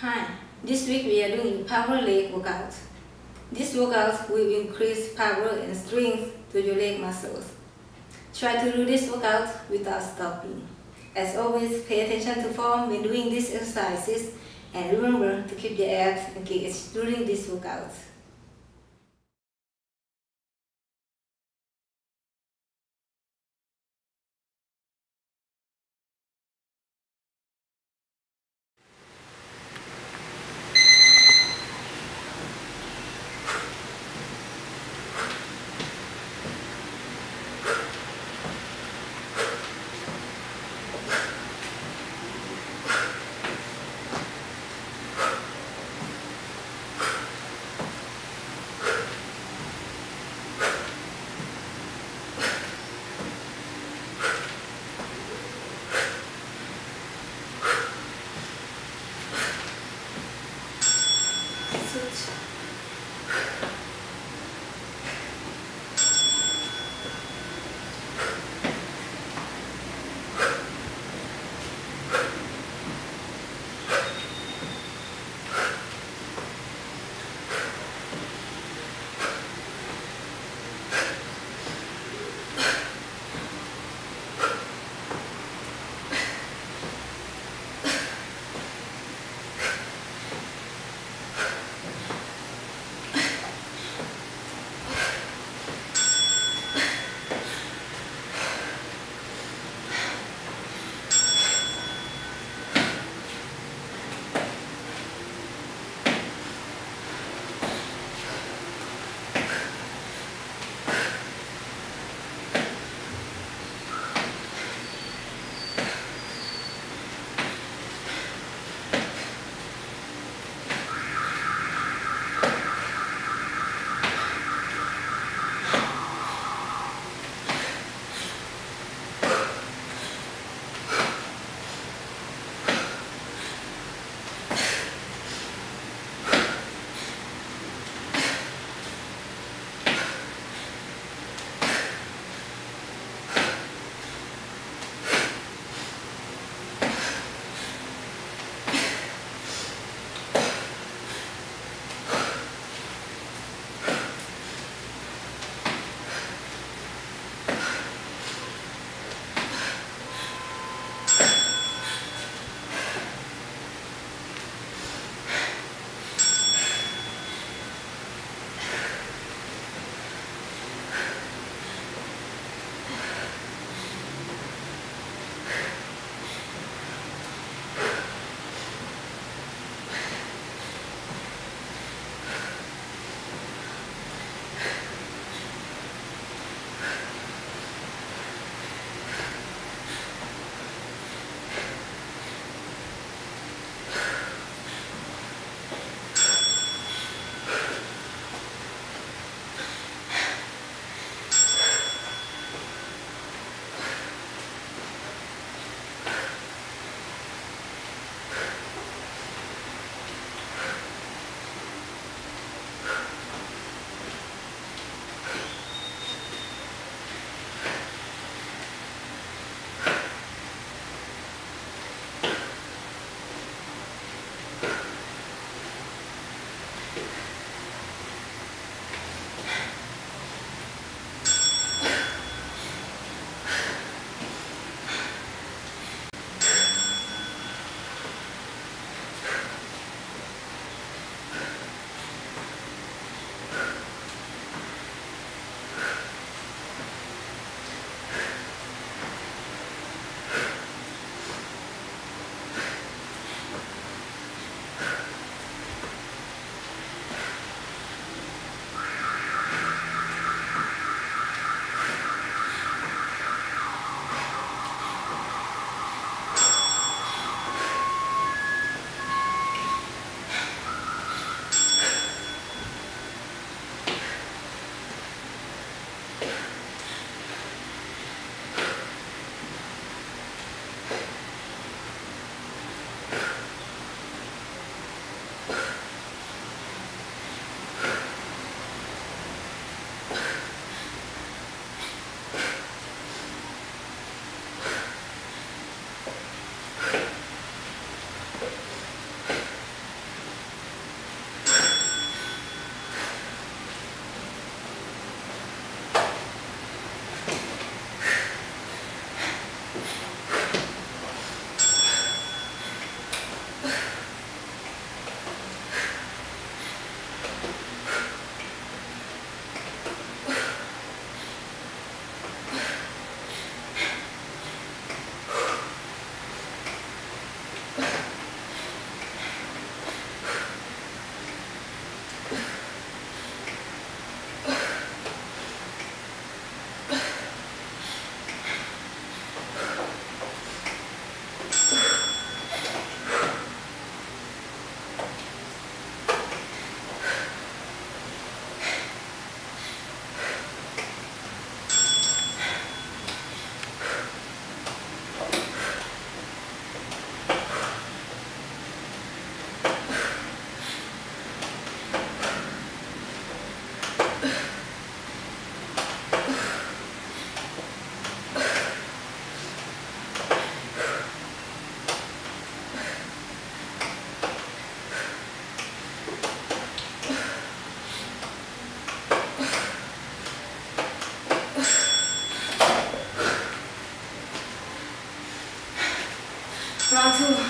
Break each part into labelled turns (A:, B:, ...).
A: Hi, this week we are doing power leg workout. This workout will increase power and strength to your leg muscles. Try to do this workout without stopping. As always, pay attention to form when doing these exercises and remember to keep your abs engaged during this workout. Round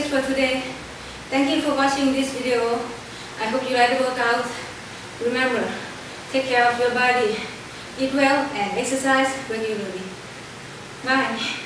A: it for today. Thank you for watching this video. I hope you like the workout. Remember, take care of your body, eat well and exercise regularly. Bye.